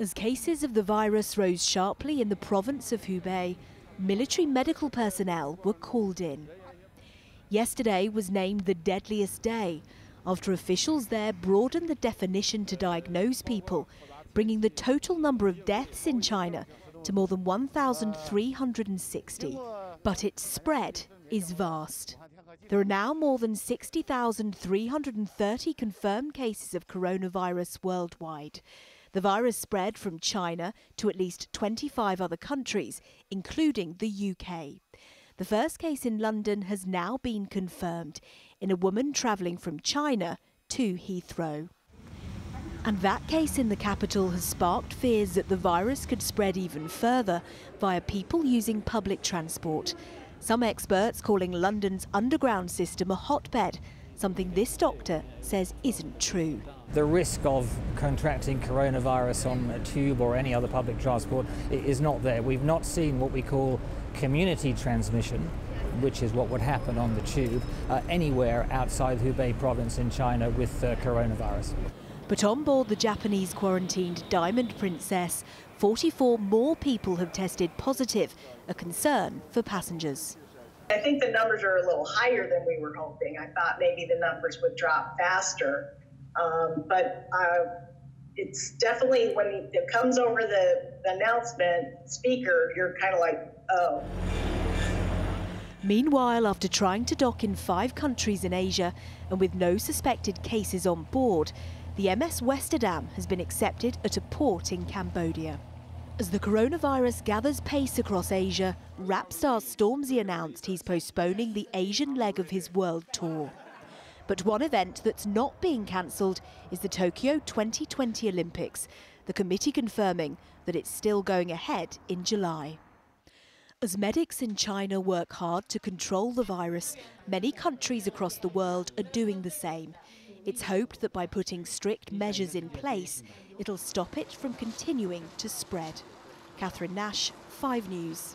As cases of the virus rose sharply in the province of Hubei, military medical personnel were called in. Yesterday was named the deadliest day after officials there broadened the definition to diagnose people, bringing the total number of deaths in China to more than 1,360. But its spread is vast. There are now more than 60,330 confirmed cases of coronavirus worldwide. The virus spread from China to at least 25 other countries, including the UK. The first case in London has now been confirmed in a woman travelling from China to Heathrow. And that case in the capital has sparked fears that the virus could spread even further via people using public transport. Some experts calling London's underground system a hotbed, something this doctor says isn't true. The risk of contracting coronavirus on a tube or any other public transport is not there. We've not seen what we call community transmission, which is what would happen on the tube, uh, anywhere outside Hubei province in China with uh, coronavirus. But on board the Japanese quarantined Diamond Princess, 44 more people have tested positive, a concern for passengers. I think the numbers are a little higher than we were hoping. I thought maybe the numbers would drop faster. Um, but uh, it's definitely when it comes over the, the announcement speaker, you're kind of like, oh. Meanwhile, after trying to dock in five countries in Asia and with no suspected cases on board, the MS Westerdam has been accepted at a port in Cambodia. As the coronavirus gathers pace across Asia, rap star Stormzy announced he's postponing the Asian leg of his world tour. But one event that's not being cancelled is the Tokyo 2020 Olympics, the committee confirming that it's still going ahead in July. As medics in China work hard to control the virus, many countries across the world are doing the same. It's hoped that by putting strict measures in place, it'll stop it from continuing to spread. Katherine Nash, 5 News.